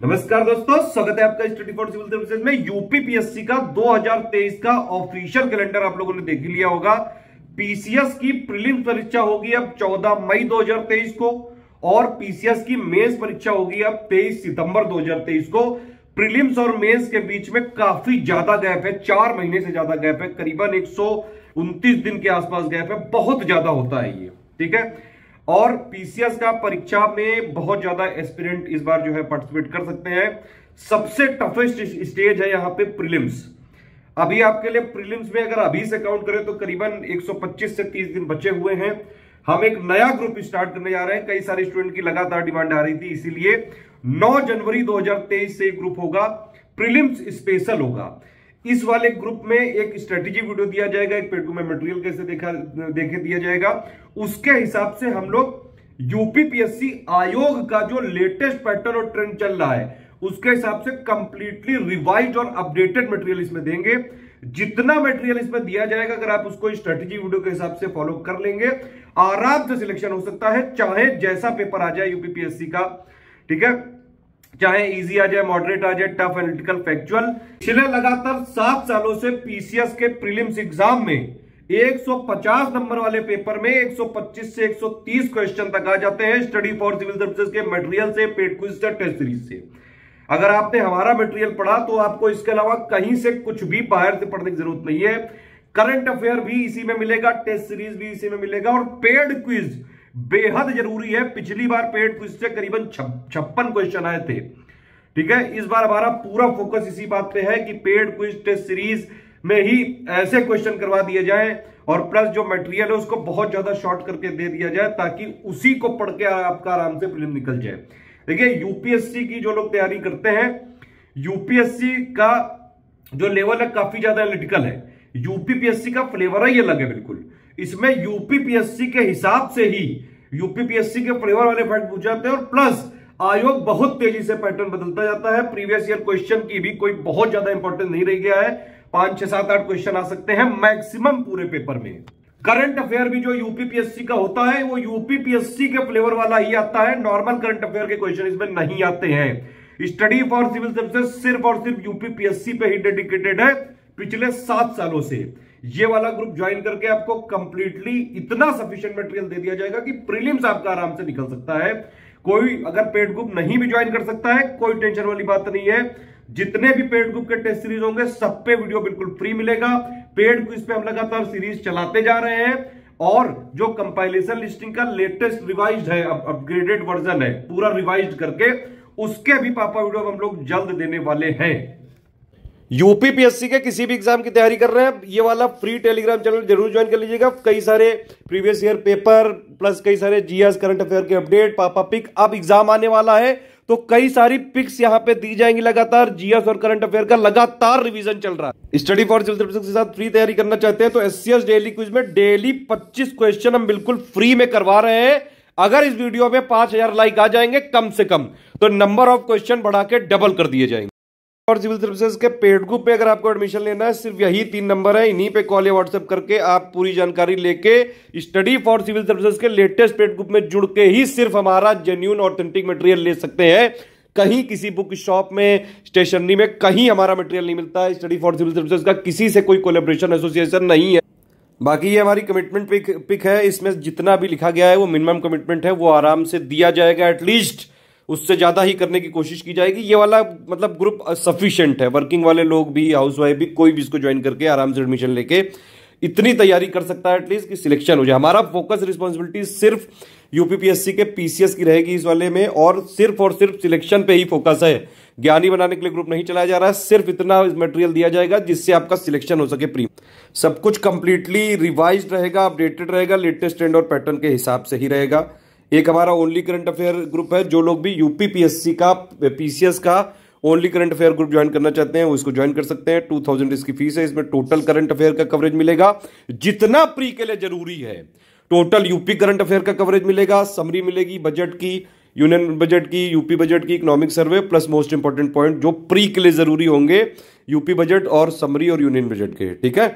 नमस्कार दोस्तों, स्वागत है आपका स्टडी फॉर सिविल सर्विसेज़ में। यूपीपीएससी का 2023 का ऑफिशियल कैलेंडर आप लोगों ने देख लिया होगा। पीसीएस की प्रीलिम्स परीक्षा होगी अब 14 मई 2023 को और पीसीएस की मेंस परीक्षा होगी अब 23 सितंबर 2023 को। प्रीलिम्स और मेंस के बीच में काफ़ी ज़्यादा गैप है, चार महीने से ज़्यादा गैप है, करीबन एक दिन के आसपास गैप है, बहुत ज़्यादा होता है ये, ठीक है? और पीसीएस का परीक्षा में बहुत ज़्यादा एस्पिरेंट इस बार जो है पार्टिसिपेट कर सकते हैं। सबसे टफेस्ट स्टेज है यहाँ पे प्रीलिम्स अभी आपके लिए प्रीलिम्स में अगर अभी से काउंट करें तो करीबन 125 से 30 दिन बचे हुए हैं। हम एक नया ग्रुप स्टार्ट करने जा रहे हैं। कई सारे स्टूडेंट की लगातार डिमांड आ रही थी, इसीलिए 9 जनवरी 2023 से ग्रुप होगा। प्रीलिम्स स्पेशल होगा। इस वाले ग्रुप में एक स्ट्रेटेजी वीडियो दिया जाएगा, एक पेटू में मटेरियल कैसे देखा, देखे दिया जाएगा। उसके हिसाब से हम लोग यूपीपीएससी आयोग का जो लेटेस्ट पैटर्न और ट्रेंड चल रहा है, उसके हिसाब से कंप्लीटली रिवाइज और अपडेटेड मटेरियल इसमें देंगे। जितना मटेरियल इसमें दिया जाएगा, अगर आप उसको स्ट्रेटेजी वीडियो के हिसाब से फॉलो कर लेंगे आराम से सिलेक्शन हो सकता है, चाहे जैसा पेपर आ जाए यूपीपीएससी का। ठीक है? चाहे इजी आ जाए मॉडरेट आ जाए टफ एनालिटिकल फैक्चुअल पिछले लगातार सात सालों से पीसीएस के प्रीलिम्स एग्ज़ाम में 150 नंबर वाले पेपर में 125 से 130 क्वेश्चन तक आ जाते हैं स्टडी फॉर सिविल सर्विसेज़ के मटेरियल से पेड क्विज से टेस्ट सीरीज़ से। अगर आपने हमारा मटेरियल पढ़ा तो आपको इसके अलावा कहीं से कुछ भी बाहर से पढ़ने की ज़रूरत नहीं है। करंट अफेयर भी इसी में मिलेगा टेस्ट सीरीज़ भी इसी में मिलेगा, और पेड क्विज बेहद ज़रूरी है। पिछली बार पेड क्विज से करीबन छप्पन क्वेश्चन आए थे। ठीक है? इस बार हमारा पूरा फोकस इसी बात पे है कि पेड क्विज टेस्ट सीरीज़ में ही ऐसे क्वेश्चन करवा दिए जाए और प्लस जो मटेरियल है उसको बहुत ज़्यादा शॉर्ट करके दे दिया जाए ताकि उसी को पढ़ के आपका आराम से फ़िल्म निकल जाए। देखिए यूपीएससी की जो लोग तैयारी करते हैं यूपीएससी का जो लेवल है काफ़ी ज़्यादा एनालिटिकल है। यूपीपीएससी का फ्लेवर ही अलग है बिल्कुल। इसमें यूपीपीएससी के हिसाब से ही यूपीपीएससी के फ्लेवर वाले फैक्ट पूछ जाते हैं और प्लस आयोग बहुत तेज़ी से पैटर्न बदलता जाता है। प्रीवियस ईयर क्वेश्चन की भी कोई बहुत ज़्यादा इंपॉर्टेंस नहीं रह गया है। पाँच, छह, सात, आठ क्वेश्चन आ सकते हैं मैक्सिमम पूरे पेपर में। करंट अफेयर भी जो यूपीपीएससी का होता है, वो यूपीपीएससी के फ्लेवर वाला ही आता है। नॉर्मल करंट अफेयर के क्वेश्चन इसमें नहीं आते हैं। स्टडी फॉर सिविल सर्विसेज़ सिर्फ़ और सिर्फ़ यूपीपीएससी पे ही डेडिकेटेड है। पिछले सात सालों से। ये वाला ग्रुप ज्वाइन करके आपको कंप्लीटली इतना सफिशिएंट मटेरियल दे दिया जाएगा कि प्रीलिम्स आपका आराम से निकल सकता है। कोई अगर पेड ग्रुप नहीं भी ज्वाइन कर सकता है, कोई टेंशन वाली बात नहीं है। जितने भी पेड ग्रुप के टेस्ट सीरीज़ होंगे, सब पे वीडियो बिल्कुल फ्री मिलेगा। पेड क्विज पे हम लगातार सीरीज़ चलाते जा रहे हैं। और जो कंपाइलेशन लिस्टिंग का लेटेस्ट रिवाइज है अपग्रेडेड वर्जन है, पूरा रिवाइज करके, उसके भी पापा वीडियो हम लोग जल्द देने वाले हैं। यूपीपीएससी के किसी भी एग्ज़ाम की तैयारी कर रहे हैं। ये वाला फ्री टेलीग्राम चैनल ज़रूर ज्वाइन कर लीजिएगा। कई सारे प्रीवियस ईयर पेपर प्लस कई सारे जीएस करंट अफेयर के अपडेट पापा पिक अब एग्ज़ाम आने वाला है। तो कई सारी पिक्स यहाँ पे दी जाएँगी लगातार। जीएस और करंट अफेयर का लगातार रिवीजन चल रहा है। स्टडी फॉर सिविल सर्विसेज़ के साथ फ्री तैयारी करना चाहते हैं तो एससीएस डेली क्विज में डेली पच्चीस क्वेश्चन हम बिल्कुल फ्री में करवा रहे हैं। अगर इस वीडियो में पाँच हज़ार लाइक आ जाएँगे, कम से कम। तो नंबर ऑफ़ क्वेश्चन बढ़ा के डबल कर दिए जाएँगे। और सिविल सर्विसेज़ के पेड ग्रुप पे अगर आपको एडमिशन लेना है, सिर्फ़ यही तीन नंबर है। इन्हीं पे कॉल या व्हाट्सएप करके आप पूरी जानकारी लेके स्टडी फॉर सिविल सर्विसेज़ के लेटेस्ट पेड ग्रुप में जुड़ के ही सिर्फ़ हमारा जेन्यून ऑथेंटिक मटेरियल ले सकते हैं। कहीं किसी बुक शॉप में स्टेशनरी में कहीं हमारा मटेरियल नहीं मिलता है। स्टडी फॉर सिविल सर्विसेज़ का किसी से कोई कोलेब्रेशन एसोसिएशन नहीं है। बाकी ये हमारी कमिटमेंट पिक पिक है। इसमें जितना भी लिखा गया है, वो मिनिमम कमिटमेंट है। वो आराम से दिया जाएगा एटलीस्ट उससे ज़्यादा ही करने की कोशिश की जाएगी। ये वाला मतलब ग्रुप सफिशियंट है। वर्किंग वाले लोग भी हाउस वाइफ भी, कोई भी इसको ज्वाइन करके आराम से एडमिशन लेके इतनी तैयारी कर सकता है एटलीस्ट कि सिलेक्शन हो जाए। हमारा फोकस रिस्पॉन्सिबिलिटी सिर्फ़ यूपीपीएससी के पीसीएस की रहेगी इस वाले में और सिर्फ़ और सिर्फ़ सिलेक्शन पे ही फोकस है। ज्ञानी बनाने के लिए ग्रुप नहीं चलाया जा रहा है। सिर्फ़ इतना मटेरियल दिया जाएगा जिससे आपका सिलेक्शन हो सके प्री सब कुछ कंप्लीटली रिवाइज रहेगा अपडेटेड रहेगा लेटेस्ट ट्रेंड और पैटर्न के हिसाब से ही रहेगा। एक हमारा ओनली करंट अफेयर ग्रुप है, जो लोग भी यूपी पीएससी का पीसीएस का only current affair group join करना चाहते हैं, वो इसको ज्वाइन कर सकते हैं। टू थाउज़ेंड इसकी फ़ीस है, इसमें टोटल करंट अफेयर का कवरेज मिलेगा। जितना प्री के लिए ज़रूरी है टोटल यूपी करंट अफेयर का कवरेज मिलेगा समरी मिलेगी बजट की यूनियन बजट की यूपी बजट की economic survey plus most important point जो प्री के लिए ज़रूरी होंगे यूपी बजट और समरी और यूनियन बजट के, ठीक है?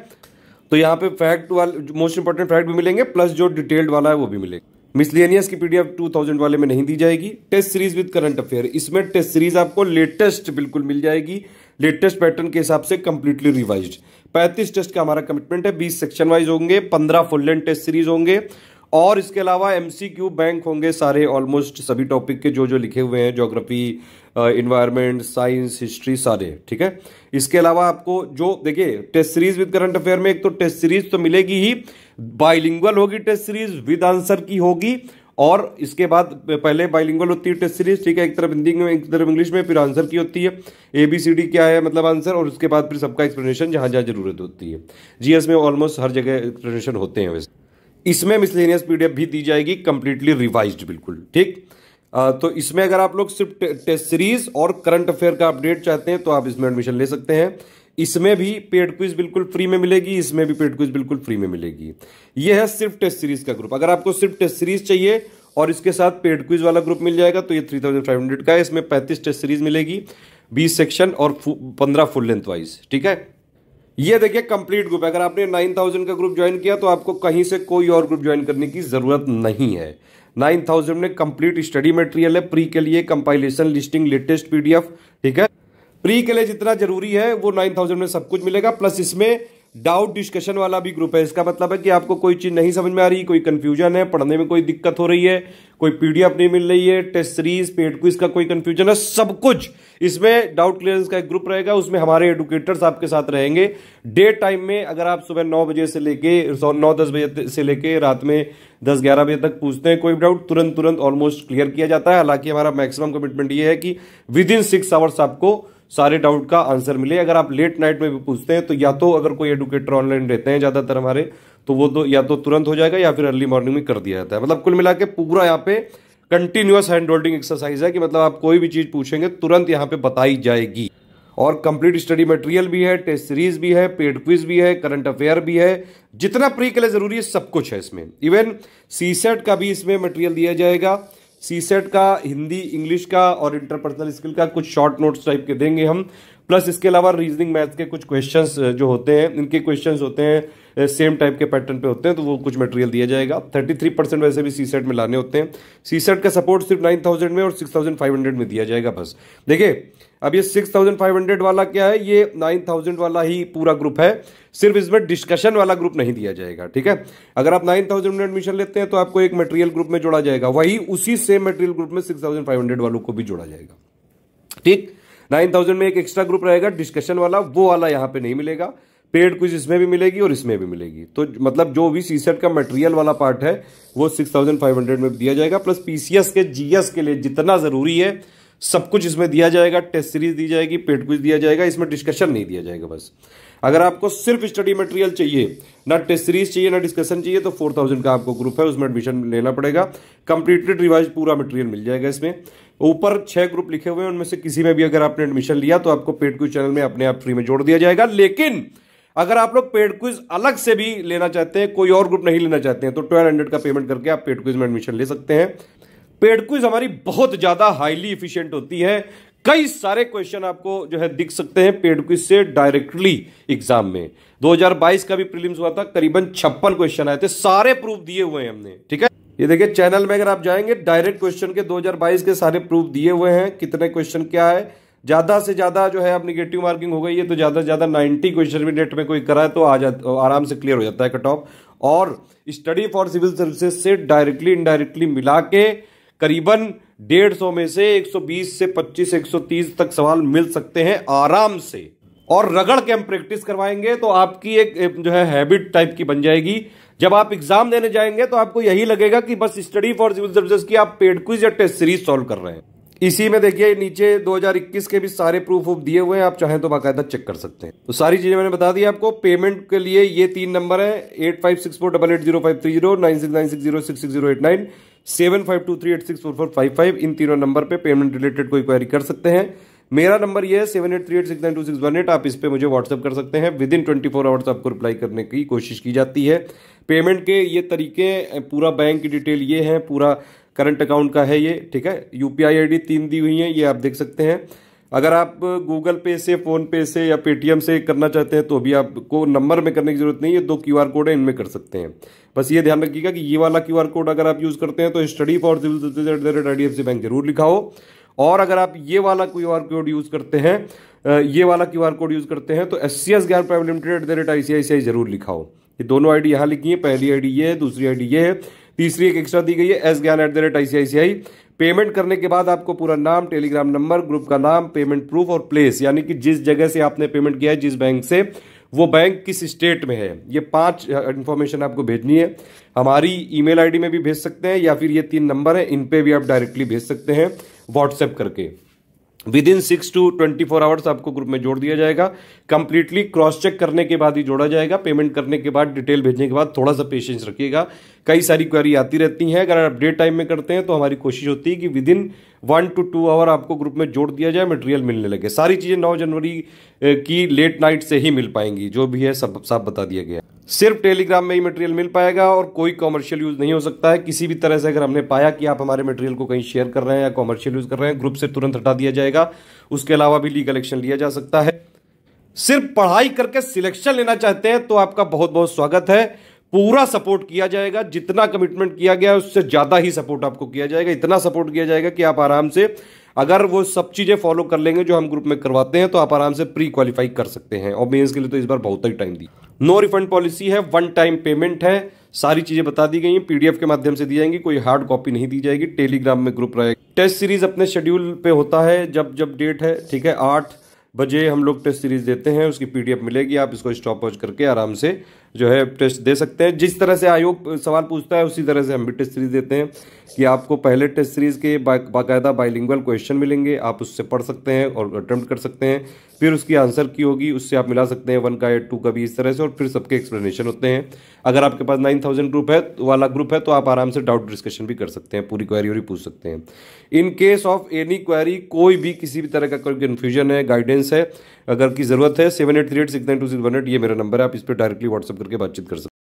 तो यहाँ पे फैक्ट वाले मोस्ट इंपॉर्टेंट फैक्ट भी मिलेंगे प्लस जो डिटेल्ड वाला है, वो भी मिलेगा। मिसलेनियस की पीडीएफ 2000 वाले में नहीं दी जाएगी। Test series with current affair. इसमें टेस्ट सीरीज़ आपको लेटेस्ट बिल्कुल मिल जाएगी। लेटेस्ट पैटर्न के हिसाब से कंप्लीटली रिवाइज 35 टेस्ट का हमारा कमिटमेंट है। 20 सेक्शन वाइज होंगे। 15 फुल लेंथ टेस्ट सीरीज़ होंगे। और इसके अलावा एमसीक्यू बैंक होंगे सारे ऑलमोस्ट सभी टॉपिक के जो जो लिखे हुए हैं ज्योग्राफी इन्वायरमेंट साइंस हिस्ट्री सारे, ठीक है? इसके अलावा आपको जो, देखिए test series with current affair में एक तो टेस्ट सीरीज़ तो मिलेगी ही बाइलिंगुअल होगी test series with answer key होगी, और इसके बाद पहले बाइलिंगुअल होती है टेस्ट सीरीज़ ठीक है, एक तरफ़ हिंदी में, एक तरफ़ इंग्लिश में, फिर आंसर की होती है ए बी सी डी क्या है मतलब आंसर और उसके बाद फिर सबका एक्सप्लेनेशन जहाँ जहाँ ज़रूरत होती है। जीएस में ऑलमोस्ट हर जगह एक्सप्लेनेशन होते हैं वैसे। इसमें मिसलेनियस पीडीएफ भी दी जाएगी कंप्लीटली रिवाइज्ड बिल्कुल, ठीक? तो इसमें अगर आप लोग सिर्फ़ टेस्ट सीरीज़ और करंट अफेयर का अपडेट चाहते हैं तो आप इसमें एडमिशन ले सकते हैं। इसमें भी पेड क्विज बिल्कुल फ्री में मिलेगी, इसमें भी पेड क्विज बिल्कुल फ्री में मिलेगी। यह है सिर्फ़ टेस्ट सीरीज़ का ग्रुप अगर आपको सिर्फ़ टेस्ट सीरीज़ चाहिए और इसके साथ पेड क्विज वाला ग्रुप मिल जाएगा तो ये थ्री थाउज़ेंड फाइव हंड्रेड का है। इसमें पैंतीस टेस्ट सीरीज़ मिलेगी, बीस सेक्शन और पंद्रह फुल लेंथ वाइज ठीक है? ये देखिए कंप्लीट ग्रुप है। अगर आपने नाइन थाउज़ेंड का ग्रुप ज्वाइन किया तो आपको कहीं से कोई और ग्रुप ज्वाइन करने की ज़रूरत नहीं है। नाइन थाउज़ेंड में कंप्लीट स्टडी मटेरियल है। प्री के लिए कंपाइलेशन लिस्टिंग लेटेस्ट पीडीएफ ठीक है? प्री के लिए जितना ज़रूरी है, वो नाइन थाउज़ेंड में सब कुछ मिलेगा। प्लस इसमें डाउट डिस्कशन वाला भी ग्रुप है। इसका मतलब है कि आपको कोई चीज़ नहीं समझ में आ रही, कोई कंफ्यूजन है, पढ़ने में कोई दिक्कत हो रही है, कोई पीडीएफ नहीं मिल रही है टेस्ट सीरीज़ पेड क्विज का कोई कंफ्यूजन है, सब कुछ। इसमें डाउट क्लियरेंस का एक ग्रुप रहेगा, उसमें हमारे एडुकेटर्स आपके साथ रहेंगे। डे टाइम में अगर आप सुबह नौ बजे से लेके नौ दस बजे से लेके रात में दस ग्यारह बजे तक पूछते हैं, कोई डाउट तुरंत तुरंत ऑलमोस्ट क्लियर किया जाता है। हालाँकि हमारा मैक्सिमम कमिटमेंट ये है कि विद इन सिक्स आवर्स आपको सारे डाउट का आंसर मिले। अगर आप लेट नाइट में भी पूछते हैं तो या तो अगर कोई एडुकेटर ऑनलाइन रहते हैं ज़्यादातर हमारे तो वो तो या तो तुरंत हो जाएगा या फिर अर्ली मॉर्निंग में कर दिया जाता है। मतलब कुल मिला के पूरा यहाँ पे कंटिन्यूस हैंड होल्डिंग एक्सरसाइज है कि मतलब आप कोई भी चीज़ पूछेंगे, तुरंत यहाँ पे बताई जाएगी। और कंप्लीट स्टडी मटेरियल भी है टेस्ट सीरीज़ भी है पेड क्विज भी है करंट अफेयर भी है। जितना प्री के लिए ज़रूरी है, सब कुछ है इसमें। इवन सी का भी इसमें मटेरियल दिया जाएगा। सी सेट का, हिंदी इंग्लिश का और इंटरपर्सनल स्किल का कुछ शॉर्ट नोट्स टाइप के देंगे हम। प्लस इसके अलावा रीजनिंग मैथ्स के कुछ क्वेश्चंस जो होते हैं, इनके क्वेश्चंस होते हैं। सेम टाइप के पैटर्न पे होते हैं तो वो कुछ मटेरियल दिया जाएगा। 33 परसेंट वैसे भी सी सेट में लाने होते हैं। सी सेट का सपोर्ट सिर्फ़ 9000 में और 6500 में दिया जाएगा बस। देखिए, अब ये 6500 वाला क्या है? ये 9000 वाला ही पूरा ग्रुप है। सिर्फ़ इसमें डिस्कशन वाला ग्रुप नहीं दिया जाएगा, ठीक है? अगर आप 9000 में एडमिशन लेते हैं तो आपको एक मटेरियल ग्रुप में जोड़ा जाएगा। वही उसी सेम मटेरियल ग्रुप में 6500 वालों को भी जोड़ा जाएगा। ठीक? 9000 में एक एक्स्ट्रा ग्रुप रहेगा डिस्कशन वाला, वो वाला यहाँ पे नहीं मिलेगा। पेड कुछ इसमें भी मिलेगी और इसमें भी मिलेगी। तो मतलब जो भी सी सेट का मटेरियल वाला पार्ट है, वो 6500 में दिया जाएगा प्लस पीसीएस के जीएस के लिए जितना ज़रूरी है, सब कुछ इसमें दिया जाएगा टेस्ट सीरीज़ दी जाएगी, पेड कुछ दिया जाएगा, इसमें डिस्कशन नहीं दिया जाएगा बस। अगर आपको सिर्फ़ स्टडी मटेरियल चाहिए, ना टेस्ट सीरीज़ चाहिए, ना डिस्कशन चाहिए तो फोर थाउज़ेंड का आपको ग्रुप है, उसमें एडमिशन लेना पड़ेगा। कंप्लीटली रिवाइज पूरा मटेरियल मिल जाएगा इसमें। ऊपर छह ग्रुप लिखे हुए हैं, उनमें से किसी में भी अगर आपने एडमिशन लिया तो आपको पेड क्विज चैनल में अपने आप फ्री में जोड़ दिया जाएगा। लेकिन अगर आप लोग पेड क्विज अलग से भी लेना चाहते हैं, कोई और ग्रुप नहीं लेना चाहते हैं तो ट्वेल्व हंड्रेड का पेमेंट करके आप पेड क्विज में एडमिशन ले सकते हैं। पेड क्विज हमारी बहुत ज़्यादा हाईली इफिशियंट होती है। कई सारे क्वेश्चन आपको जो है दिख सकते हैं पेड क्विज से डायरेक्टली एग्ज़ाम में। 2022 का भी प्रीलिम्स हुआ था, करीबन छप्पन क्वेश्चन आए थे, सारे प्रूफ दिए हुए हैं हमने, ठीक है? ये देखिए चैनल में अगर आप जाएँगे डायरेक्ट क्वेश्चन के 2022 के सारे प्रूफ दिए हुए हैं, कितने क्वेश्चन क्या है? ज़्यादा से ज़्यादा जो है, अब निगेटिव मार्किंग हो गई है तो ज़्यादा से ज़्यादा 90 क्वेश्चन भी नेट में कोई करा है तो आ जाता आराम से क्लियर हो जाता है कट ऑफ़ और स्टडी फॉर सिविल सर्विसेज़ से डायरेक्टली इनडायरेक्टली मिला के करीबन डेढ़ सौ में से 120 से 25 130 तक सवाल मिल सकते हैं आराम से। और रगड़ के हम प्रैक्टिस करवाएँगे तो आपकी एक जो है हैबिट टाइप की बन जाएगी। जब आप एग्ज़ाम देने जाएँगे तो आपको यही लगेगा कि बस स्टडी फॉर सिविल सर्विसेज़ की आप पेड क्विज या टेस्ट सीरीज़ सॉल्व कर रहे हैं। इसी में देखिए, नीचे 2021 के भी सारे प्रूफ ऑफ़ दिए हुए हैं, आप चाहें तो बाकायदा चेक कर सकते हैं। तो सारी चीज़ें मैंने बता दी आपको। पेमेंट के लिए ये तीन नंबर है eight five six four double eight zero five three zero nine six nine six zero six six zero eight nine seven five two three eight six four four five five इन तीनों number पे payment related कोई query कर सकते हैं। मेरा number ये है seven eight three eight six nine two six one eight आप इस पर मुझे व्हाट्सअप कर सकते हैं। Within twenty four hours आपको रिप्लाई करने की कोशिश की जाती है। पेमेंट के ये तरीके, पूरा बैंक की डिटेल ये है, पूरा करंट अकाउंट का है ये, ठीक है? यूपीआई आईडी तीन दी हुई है, ये आप देख सकते हैं। अगर आप गूगल पे से, फ़ोन पे से या पेटीएम से करना चाहते हैं तो भी आपको नंबर में करने की ज़रूरत नहीं है, दो क्यू आर कोड है, इनमें कर सकते हैं। बस ये ध्यान रखिएगा कि ये वाला क्यू आर कोड अगर आप यूज़ करते हैं तो study for civil I D F C bank ज़रूर लिखाओ। और अगर आप ये वाला क्यू आर कोड यूज़ करते हैं ये वाला क्यू आर कोड यूज़ करते हैं तो S C S Gyan private limited at the rate ICICI ज़रूर लिखाओ। ये दोनों आईडी यहाँ लिखी है, पहली आईडी ये है, दूसरी आईडी ये है। तीसरी एक एक्स्ट्रा दी गई है S Gyan at the rate ICICI payment करने के बाद आपको पूरा नाम टेलीग्राम नंबर ग्रुप का नाम पेमेंट प्रूफ और प्लेस यानी कि जिस जगह से आपने पेमेंट किया है, जिस बैंक से, वो बैंक किस स्टेट में है? ये पाँच इन्फॉर्मेशन आपको भेजनी है। हमारी ईमेल आईडी में भी भेज सकते हैं या फिर ये तीन नंबर है, इन पे भी आप डायरेक्टली भेज सकते हैं व्हाट्सएप करके। Within six two twenty four hours आपको ग्रुप में जोड़ दिया जाएगा। कंप्लीटली क्रॉस चेक करने के बाद ही जोड़ा जाएगा। पेमेंट करने के बाद डिटेल भेजने के बाद थोड़ा सा पेशेंस रखिएगा। कई सारी क्वेरी आती रहती हैं। अगर आप टाइम में करते हैं तो हमारी कोशिश होती है कि within one two two hour आपको ग्रुप में जोड़ दिया जाए मटेरियल मिलने लगे। सारी चीज़ें नौ जनवरी की लेट नाइट से ही मिल पाएँगी, जो भी है सब साफ़ बता दिया गया सिर्फ़ टेलीग्राम में ही मटेरियल मिल पाएगा और कोई कॉमर्शियल यूज़ नहीं हो सकता है। किसी भी तरह से अगर हमने पाया कि आप हमारे मटेरियल को कहीं शेयर कर रहे हैं या कॉमर्शियल यूज़ कर रहे हैं ग्रुप से तुरंत हटा दिया जाएगा। उसके अलावा भी लीगल एक्शन लिया जा सकता है। सिर्फ़ पढ़ाई करके सिलेक्शन लेना चाहते हैं तो आपका बहुत बहुत स्वागत है। पूरा सपोर्ट किया जाएगा, जितना कमिटमेंट किया गया उससे ज़्यादा ही सपोर्ट आपको किया जाएगा। इतना सपोर्ट किया जाएगा कि आप आराम से, अगर वो सब चीज़ें फॉलो कर लेंगे जो हम ग्रुप में करवाते हैं तो आप आराम से प्री क्वालिफाई कर सकते हैं। और मेन्स के लिए तो इस बार बहुत ही टाइम दी। नो रिफंड पॉलिसी है वन टाइम पेमेंट है, सारी चीज़ें बता दी गई हैं पीडीएफ के माध्यम से दी जाएँगी, कोई हार्ड कॉपी नहीं दी जाएगी टेलीग्राम में ग्रुप रहेगा। टेस्ट सीरीज़ अपने शेड्यूल पे होता है, जब जब डेट है, ठीक है, आठ बजे हम लोग टेस्ट सीरीज़ देते हैं, उसकी पीडीएफ मिलेगी, आप इसको स्टॉप वॉच करके आराम से जो है टेस्ट दे सकते हैं। जिस तरह से आयोग सवाल पूछता है, उसी तरह से हम भी टेस्ट सीरीज़ देते हैं कि आपको पहले टेस्ट सीरीज़ के बाकायदा बाइलिंगुअल क्वेश्चन मिलेंगे, आप उससे पढ़ सकते हैं और अटेम्प्ट कर सकते हैं। फिर उसकी आंसर की होगी, उससे आप मिला सकते हैं वन का या टू का भी इस तरह से और फिर सबके एक्सप्लेनेशन होते हैं। अगर आपके पास नाइन थाउज़ेंड ग्रुप है वाला ग्रुप है तो आप आराम से डाउट डिस्कशन भी कर सकते हैं, पूरी क्वेरी और पूछ सकते हैं। In case of any query कोई भी किसी भी तरह का कोई कन्फ्यूज़न है गाइडेंस है अगर की ज़रूरत है seven eight three eight six nine two six one eight ये मेरा नंबर है, आप इस पर डायरेक्टली व्हाट्सअप करके बातचीत कर सकते हैं।